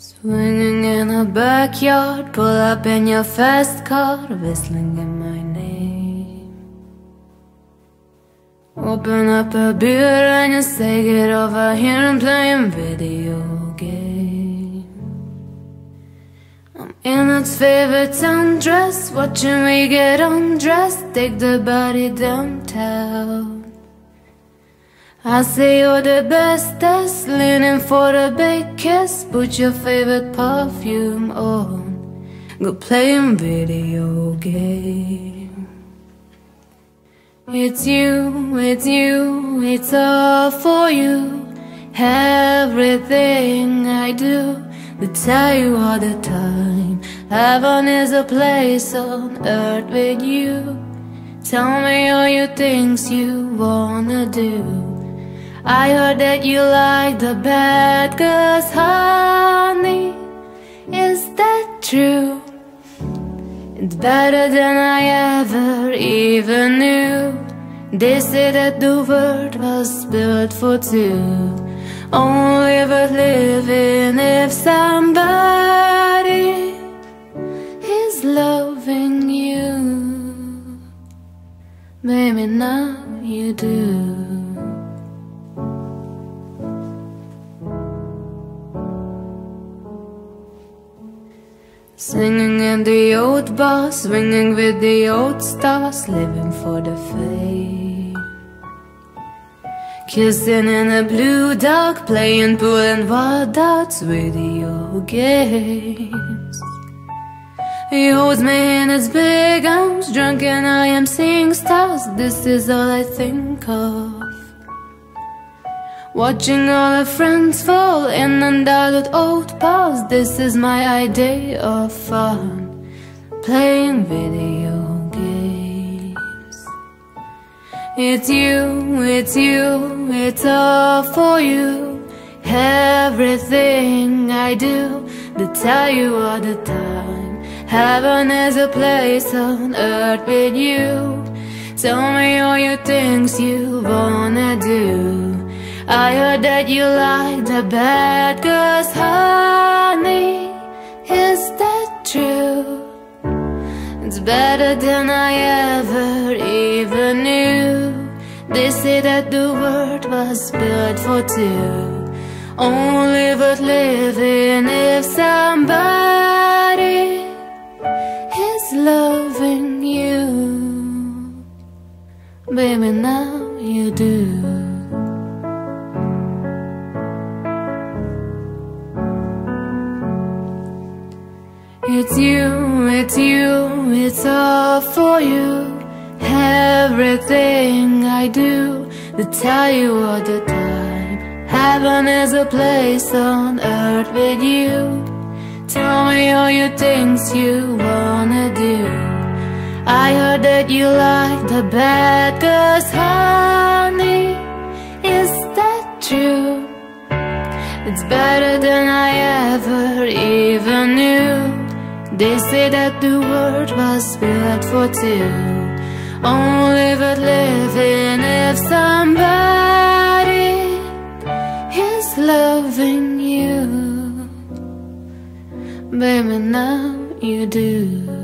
Swinging in the backyard, pull up in your fast car, whistling in my name. Open up a beer and you say get over here and playing video game. I'm in its favorite undress, watching me get undressed, take the body downtown. I say you're the bestest, leaning for the big kiss. Put your favorite perfume on, go playing video game. It's you, it's you, it's all for you. Everything I do, they tell you all the time. Heaven is a place on earth with you. Tell me all your things you wanna do. I heard that you like the bad girls, honey. Is that true? It's better than I ever even knew. They say that the world was built for two. Only worth living if somebody is loving you. Maybe now you do. Singing in the old bars, swinging with the old stars, living for the fame. Kissing in the blue dark, playing pool and wild darts, video games. He holds me in his big arms, drunk and I am seeing stars. This is all I think of. Watching all our friends fall in and out Old Paul's This is my idea of fun. Playing video games. It's you, it's you, it's all for you. Everything I do, they tell you all the time. Heaven is a place on earth with you. Tell me all your things you wanna do I heard that you like the bad girls, honey. Is that true? It's better than I ever even knew. They say that the world was built for two. Only worth living if somebody is loving you. Baby, now you do it's you, it's all for you. Everything I do, they tell you all the time. Heaven is a place on earth with you. Tell me all your things you wanna do. I heard that you like the bad girls, honey. Is that true? It's better than I ever even knew they say that the world was built for two. Only worth living if somebody is loving you. Baby, now you do